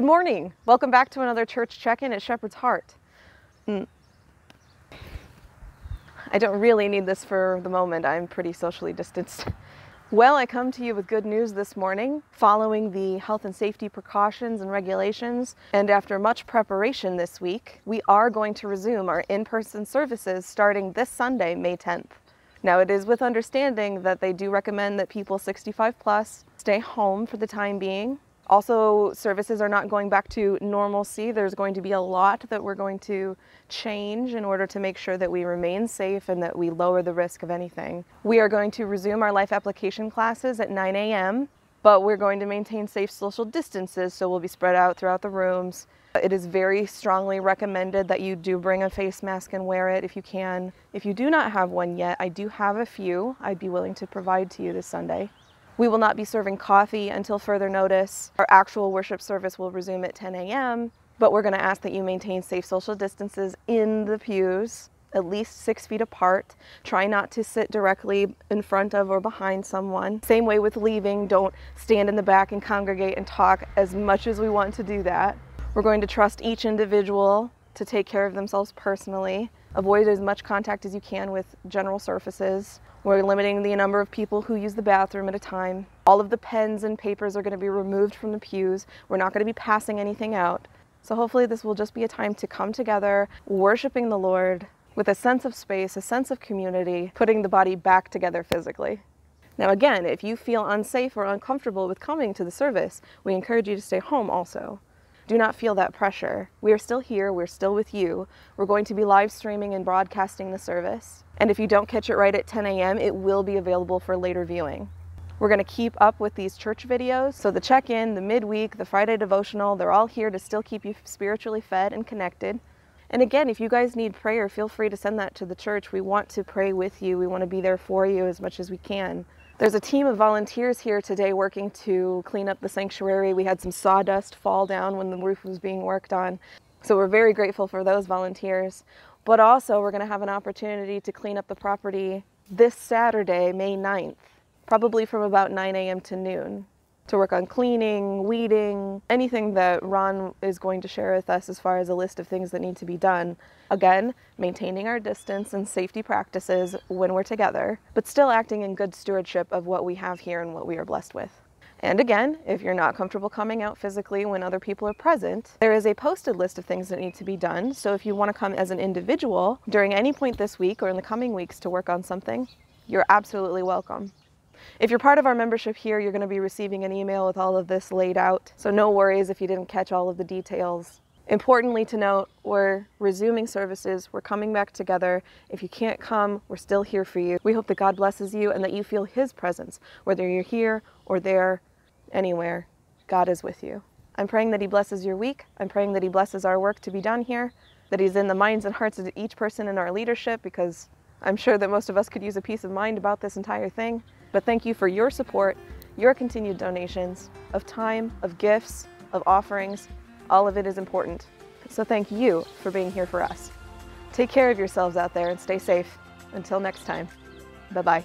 Good morning. Welcome back to another church check-in at Shepherd's Heart. Mm. I don't really need this for the moment. I'm pretty socially distanced. Well, I come to you with good news this morning. Following the health and safety precautions and regulations, and after much preparation this week, we are going to resume our in-person services starting this Sunday, May 10th. Now, it is with understanding that they do recommend that people 65 plus stay home for the time being. Also, services are not going back to normalcy. There's going to be a lot that we're going to change in order to make sure that we remain safe and that we lower the risk of anything. We are going to resume our life application classes at 9 a.m., but we're going to maintain safe social distances, so we'll be spread out throughout the rooms. It is very strongly recommended that you do bring a face mask and wear it if you can. If you do not have one yet, I do have a few I'd be willing to provide to you this Sunday. We will not be serving coffee until further notice. Our actual worship service will resume at 10 a.m., but we're going to ask that you maintain safe social distances in the pews, at least six feet apart. Try not to sit directly in front of or behind someone. Same way with leaving, don't stand in the back and congregate and talk as much as we want to do that. We're going to trust each individual to take care of themselves personally. Avoid as much contact as you can with general surfaces. We're limiting the number of people who use the bathroom at a time. All of the pens and papers are going to be removed from the pews. We're not going to be passing anything out. So hopefully this will just be a time to come together, worshiping the Lord with a sense of space, a sense of community, putting the body back together physically. Now again, if you feel unsafe or uncomfortable with coming to the service, we encourage you to stay home also. Do not feel that pressure. We are still here, we're still with you. We're going to be live streaming and broadcasting the service. And if you don't catch it right at 10 a.m., it will be available for later viewing. We're going to keep up with these church videos. So the check-in, the midweek, the Friday devotional, they're all here to still keep you spiritually fed and connected. And again, if you guys need prayer, feel free to send that to the church. We want to pray with you. We want to be there for you as much as we can. There's a team of volunteers here today working to clean up the sanctuary. We had some sawdust fall down when the roof was being worked on. So we're very grateful for those volunteers. But also we're going to have an opportunity to clean up the property this Saturday, May 9th, probably from about 9 a.m. to noon to work on cleaning, weeding, anything that Ron is going to share with us as far as a list of things that need to be done. Again, maintaining our distance and safety practices when we're together, but still acting in good stewardship of what we have here and what we are blessed with. And again, if you're not comfortable coming out physically when other people are present, there is a posted list of things that need to be done. So if you want to come as an individual during any point this week or in the coming weeks to work on something, you're absolutely welcome. If you're part of our membership here, you're going to be receiving an email with all of this laid out. So no worries if you didn't catch all of the details. Importantly to note, we're resuming services. We're coming back together. If you can't come, we're still here for you. We hope that God blesses you and that you feel His presence, whether you're here or there, anywhere. God is with you. I'm praying that He blesses your week. I'm praying that He blesses our work to be done here, that He's in the minds and hearts of each person in our leadership, because I'm sure that most of us could use a peace of mind about this entire thing. But thank you for your support, your continued donations of time, of gifts, of offerings. All of it is important. So thank you for being here for us. Take care of yourselves out there and stay safe. Until next time, bye-bye.